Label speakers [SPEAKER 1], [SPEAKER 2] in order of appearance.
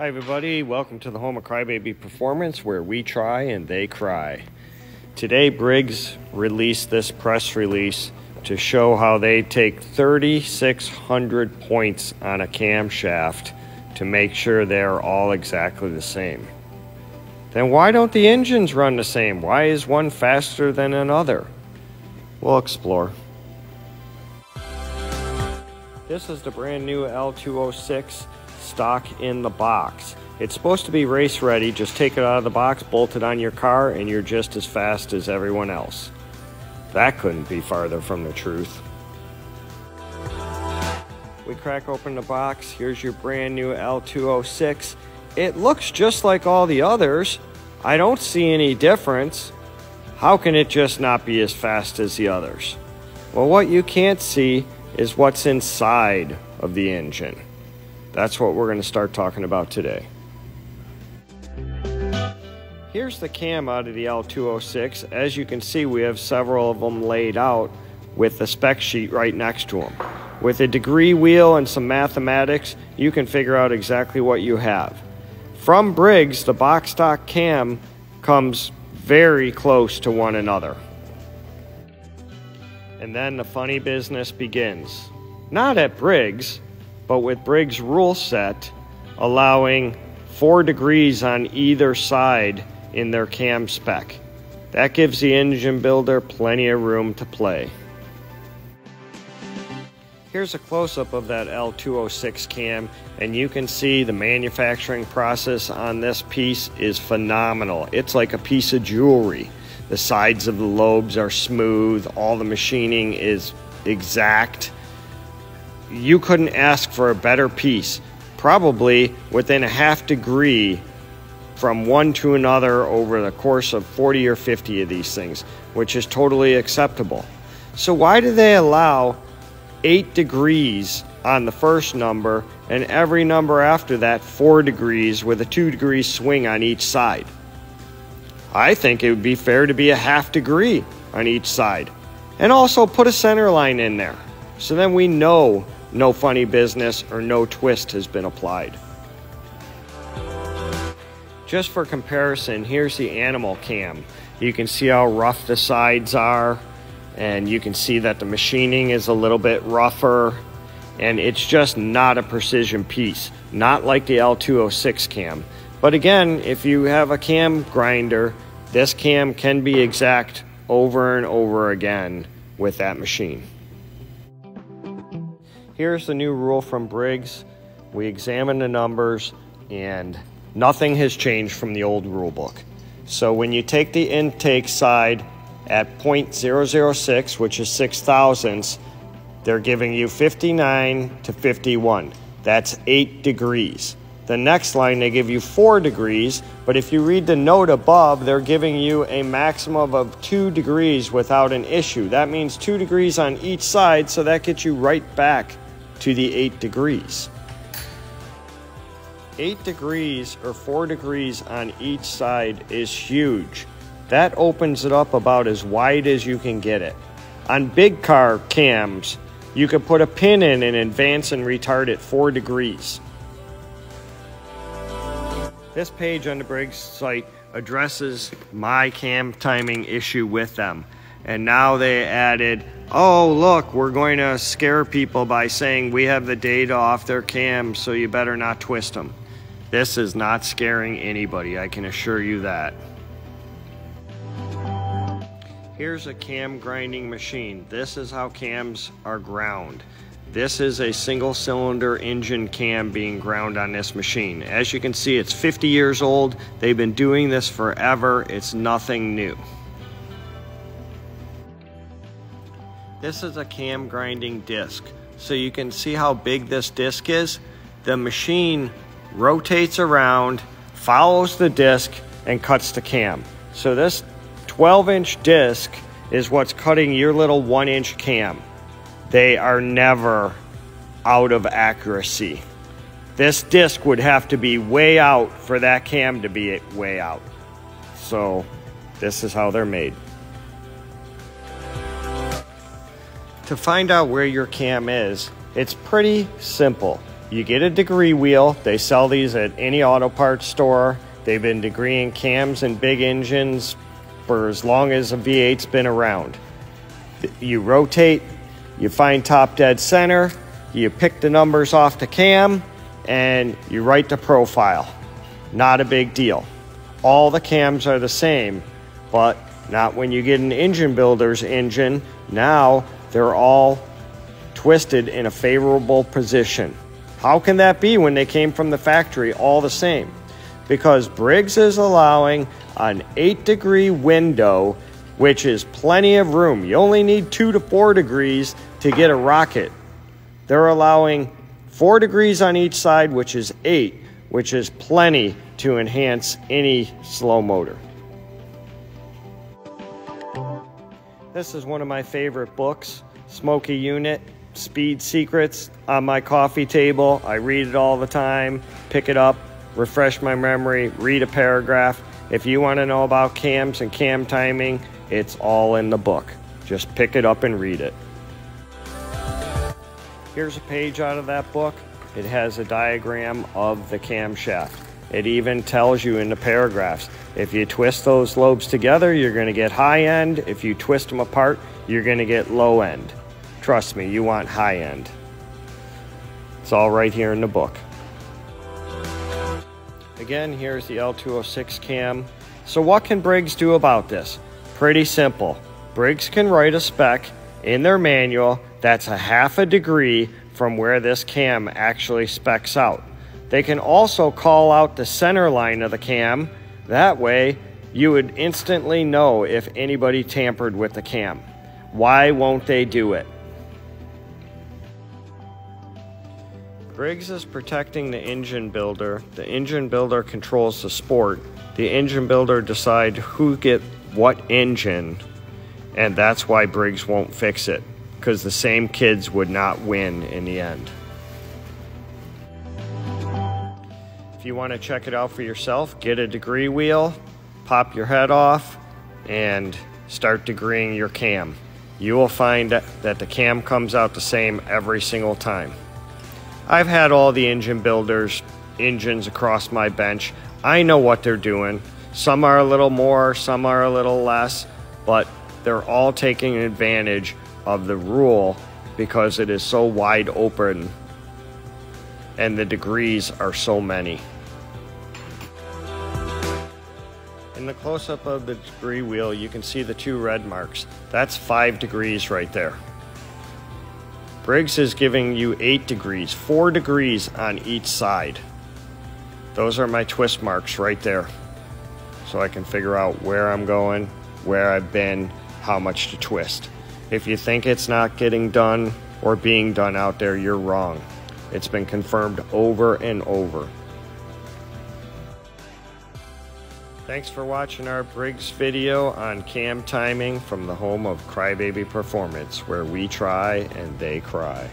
[SPEAKER 1] Hi, everybody. Welcome to the home of Krybaby Performance, where we try and they cry. Today, Briggs released this press release to show how they take 3,600 points on a camshaft to make sure they're all exactly the same. Then why don't the engines run the same? Why is one faster than another? We'll explore. This is the brand new LO206 stock in the box. It's supposed to be race ready. Just take it out of the box, bolt it on your car, and you're just as fast as everyone else. That couldn't be farther from the truth. We crack open the box. Here's your brand new LO206. It looks just like all the others. I don't see any difference. How can it just not be as fast as the others? Well, what you can't see is what's inside of the engine. That's what we're going to start talking about today. Here's the cam out of the LO206. As you can see, we have several of them laid out with the spec sheet right next to them. With a degree wheel and some mathematics, you can figure out exactly what you have. From Briggs, the box stock cam comes very close to one another. And then the funny business begins. Not at Briggs, but with Briggs rule set allowing four degrees on either side in their cam spec. That gives the engine builder plenty of room to play. Here's a close-up of that LO206 cam and you can see the manufacturing process on this piece is phenomenal. It's like a piece of jewelry. The sides of the lobes are smooth, all the machining is exact you couldn't ask for a better piece, probably within a half degree from one to another over the course of 40 or 50 of these things, which is totally acceptable. So, why do they allow eight degrees on the first number and every number after that four degrees with a two degree swing on each side? I think it would be fair to be a half degree on each side. And also put a center line in there. So then we know no funny business or no twist has been applied. Just for comparison, here's the animal cam. You can see how rough the sides are, and you can see that the machining is a little bit rougher, and it's just not a precision piece, not like the LO206 cam. But again, if you have a cam grinder, this cam can be exact over and over again with that machine. Here's the new rule from Briggs. We examine the numbers and nothing has changed from the old rule book. So when you take the intake side at 0.006, which is six thousandths, they're giving you 59 to 51. That's eight degrees. The next line, they give you four degrees, but if you read the note above, they're giving you a maximum of two degrees without an issue. That means two degrees on each side, so that gets you right back to the 8 degrees. 8 degrees or 4 degrees on each side is huge. That opens it up about as wide as you can get it. On big car cams, you can put a pin in and advance and retard it 4 degrees. This page on the Briggs site addresses my cam timing issue with them. And now they added oh, look, we're going to scare people by saying we have the data off their cams, so you better not twist them. This is not scaring anybody, I can assure you that. Here's a cam grinding machine. This is how cams are ground. This is a single cylinder engine cam being ground on this machine. As you can see, it's 50 years old. They've been doing this forever. It's nothing new. This is a cam grinding disc. So you can see how big this disc is. The machine rotates around, follows the disc, and cuts the cam. So this 12 inch disc is what's cutting your little one inch cam. They are never out of accuracy. This disc would have to be way out for that cam to be way out. So this is how they're made. To find out where your cam is, it's pretty simple. you get a degree wheel. They sell these at any auto parts store. They've been degreeing cams and big engines for as long as a V8's been around. You rotate, you find top dead center, you pick the numbers off the cam, and you write the profile. Not a big deal. All the cams are the same, but not when you get an engine builder's engine. Now they're all twisted in a favorable position. How can that be when they came from the factory all the same? Because Briggs is allowing an 8 degree window, which is plenty of room. You only need 2 to 4 degrees to get a rocket. They're allowing 4 degrees on each side, which is 8, which is plenty to enhance any slow motor. This is one of my favorite books, Smokey Yunick, Speed Secrets, on my coffee table. I read it all the time, pick it up, refresh my memory, read a paragraph. If you want to know about cams and cam timing, it's all in the book. Just pick it up and read it. Here's a page out of that book. It has a diagram of the camshaft. It even tells you in the paragraphs if you twist those lobes together, you're going to get high end. If you twist them apart, you're going to get low end. Trust me, you want high end. It's all right here in the book. Again, here's the LO206 cam. So what can Briggs do about this? Pretty simple. Briggs can write a spec in their manual that's a half a degree from where this cam actually specs out. They can also call out the center line of the cam. That way, you would instantly know if anybody tampered with the cam. Why won't they do it? Briggs is protecting the engine builder. The engine builder controls the sport. The engine builder decide who get what engine, and that's why Briggs won't fix it because the same kids would not win in the end. You want to check it out for yourself, get a degree wheel, pop your head off, and start degreeing your cam. You will find that the cam comes out the same every single time. I've had all the engine builders engines across my bench. I know what they're doing. Some are a little more, some are a little less, but they're all taking advantage of the rule because it is so wide open and the degrees are so many. In the close-up of the degree wheel, you can see the two red marks. That's five degrees right there. Briggs is giving you 8 degrees, 4 degrees on each side. Those are my twist marks right there. So I can figure out where I'm going, where I've been, how much to twist. If you think it's not getting done or being done out there, you're wrong. It's been confirmed over and over. Thanks for watching our Briggs video on cam timing from the home of Krybaby Performance, where we try and they cry.